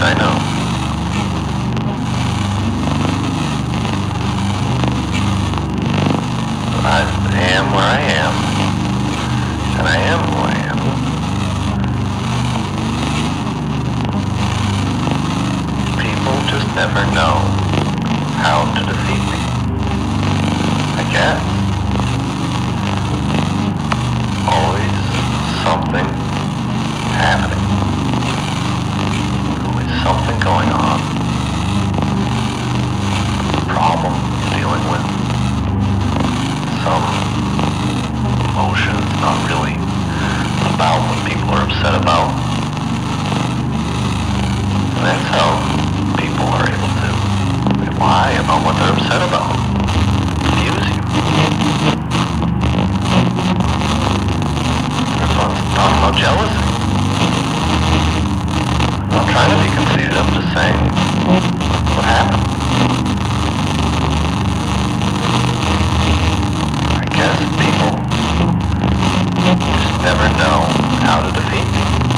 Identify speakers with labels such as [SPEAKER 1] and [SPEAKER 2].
[SPEAKER 1] defeated, I know. I am where I am. And I am who I am. People just never know how to defeat me. Are about. And that's how people are able to lie about what they're upset about. Confuse you. That's what I'm talking about jealousy. I'm not trying to be conceited, I'm just saying what happened. I guess people just never know out of the pit.